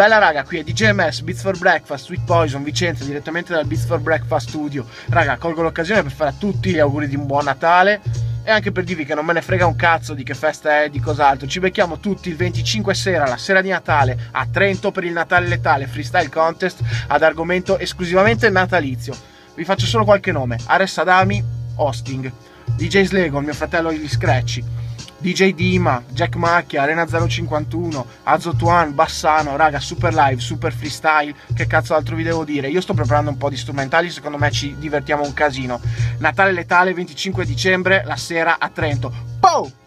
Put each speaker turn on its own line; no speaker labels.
Bella raga, qui è DJMS, Beats for Breakfast, Sweet Poison, Vicenza, direttamente dal Beats for Breakfast Studio. Raga, colgo l'occasione per fare a tutti gli auguri di un buon Natale e anche per dirvi che non me ne frega un cazzo di che festa è, di cos'altro. Ci becchiamo tutti il 25 sera, la sera di Natale, a Trento per il Natale Letale Freestyle Contest ad argomento esclusivamente natalizio. Vi faccio solo qualche nome. Ares Adami, Hosting. DJ Slego, mio fratello gli Scratchy. DJ Dima, Jack Macchia, Arena 051, Azotuan, Bassano, raga, super live, super freestyle, che cazzo altro vi devo dire? Io sto preparando un po' di strumentali, secondo me ci divertiamo un casino. Natale letale 25 dicembre, la sera a Trento. Pow!